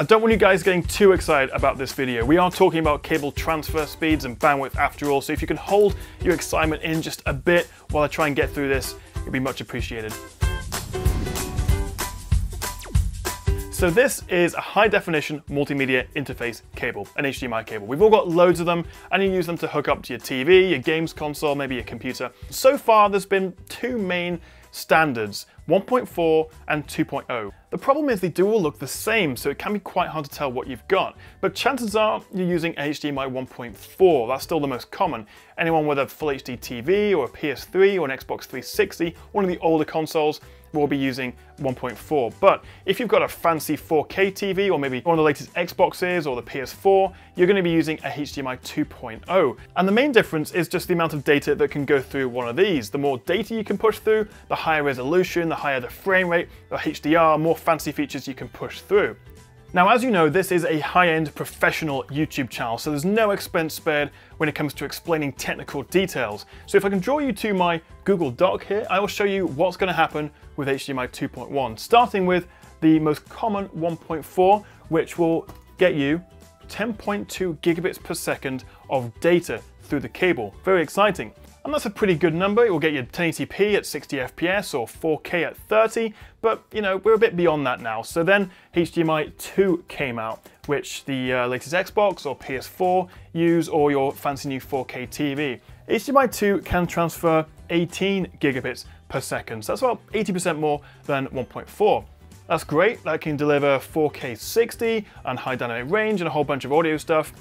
I don't want you guys getting too excited about this video. We are talking about cable transfer speeds and bandwidth after all, so if you can hold your excitement in just a bit while I try and get through this, it'd be much appreciated. So this is a high definition multimedia interface cable, an HDMI cable. We've all got loads of them and you use them to hook up to your TV, your games console, maybe your computer. So far there's been two main standards, 1.4 and 2.0. The problem is they do all look the same, so it can be quite hard to tell what you've got. But chances are you're using HDMI 1.4, that's still the most common. Anyone with a full HD TV or a PS3 or an Xbox 360, one of the older consoles, will be using 1.4. But if you've got a fancy 4K TV or maybe one of the latest Xboxes or the PS4, you're going to be using a HDMI 2.0. And the main difference is just the amount of data that can go through one of these. The more data you can push through, the higher resolution, the higher the frame rate, the HDR, more fancy features you can push through. Now, as you know, this is a high-end professional YouTube channel, so there's no expense spared when it comes to explaining technical details. So if I can draw you to my Google Doc here, I will show you what's going to happen with HDMI 2.1, starting with the most common 1.4, which will get you 10.2 gigabits per second of data through the cable. Very exciting. And that's a pretty good number. It will get you 1080p at 60 FPS or 4K at 30, but you know, we're a bit beyond that now. So then HDMI 2 came out, which the uh, latest Xbox or PS4 use or your fancy new 4K TV. HDMI 2 can transfer 18 gigabits per second, so that's about 80% more than 1.4. That's great, that can deliver 4K 60 and high dynamic range and a whole bunch of audio stuff,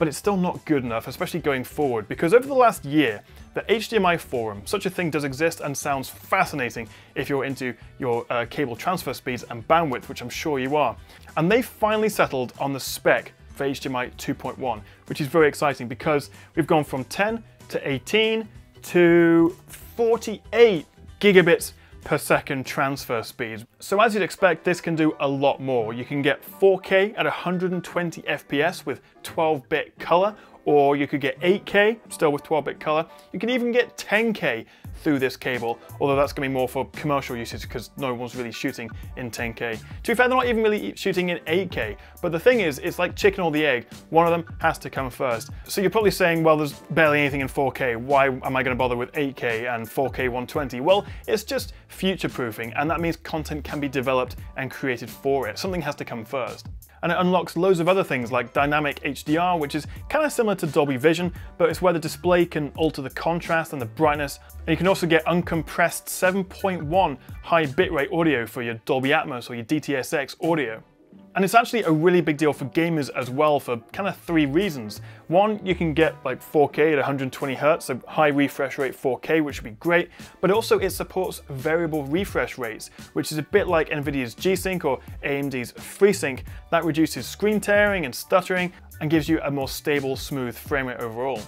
but it's still not good enough, especially going forward, because over the last year, the HDMI forum, such a thing does exist and sounds fascinating if you're into your uh, cable transfer speeds and bandwidth, which I'm sure you are. And they finally settled on the spec for HDMI 2.1, which is very exciting because we've gone from 10 to 18 to 48 gigabits per second transfer speeds. So as you'd expect, this can do a lot more. You can get 4K at 120 FPS with 12-bit color, or you could get 8K, still with 12-bit color. You can even get 10K through this cable, although that's going to be more for commercial usage because no one's really shooting in 10K. To be fair, they're not even really shooting in 8K, but the thing is, it's like chicken or the egg. One of them has to come first. So you're probably saying, well, there's barely anything in 4K. Why am I going to bother with 8K and 4K 120? Well, it's just future-proofing, and that means content can be developed and created for it. Something has to come first and it unlocks loads of other things like dynamic HDR, which is kind of similar to Dolby Vision, but it's where the display can alter the contrast and the brightness. And you can also get uncompressed 7.1 high bitrate audio for your Dolby Atmos or your DTS:X audio. And it's actually a really big deal for gamers as well for kind of three reasons. One, you can get like 4K at 120 Hz, so high refresh rate 4K, which would be great, but also it supports variable refresh rates, which is a bit like NVIDIA's G-Sync or AMD's FreeSync. That reduces screen tearing and stuttering and gives you a more stable, smooth frame rate overall.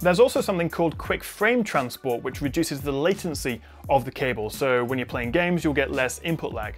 There's also something called quick frame transport, which reduces the latency of the cable, so when you're playing games, you'll get less input lag.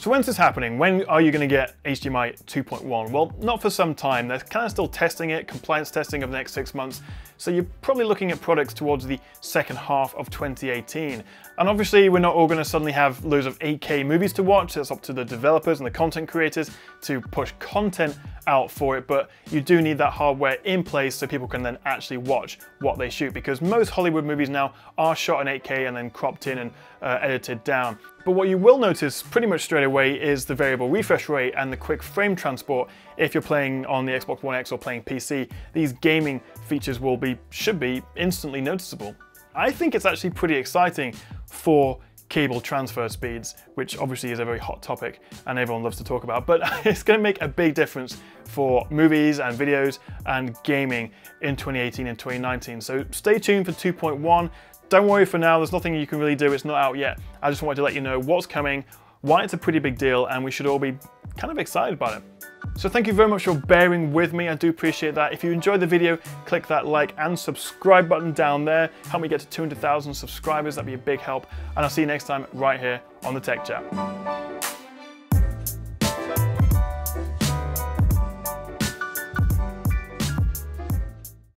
So when's this happening? When are you going to get HDMI 2.1? Well, not for some time. They're kind of still testing it, compliance testing over the next six months. So you're probably looking at products towards the second half of 2018. And obviously we're not all going to suddenly have loads of 8K movies to watch. It's up to the developers and the content creators to push content out for it, but you do need that hardware in place so people can then actually watch what they shoot because most Hollywood movies now are shot in 8K and then cropped in and uh, edited down. But what you will notice pretty much straight away is the variable refresh rate and the quick frame transport. If you're playing on the Xbox One X or playing PC, these gaming features will be, should be instantly noticeable. I think it's actually pretty exciting for cable transfer speeds, which obviously is a very hot topic and everyone loves to talk about, but it's gonna make a big difference for movies and videos and gaming in 2018 and 2019. So stay tuned for 2.1. Don't worry for now, there's nothing you can really do, it's not out yet. I just wanted to let you know what's coming, why it's a pretty big deal, and we should all be kind of excited about it. So thank you very much for bearing with me, I do appreciate that. If you enjoyed the video, click that like and subscribe button down there. Help me get to 200,000 subscribers, that'd be a big help. And I'll see you next time right here on the Tech Chap.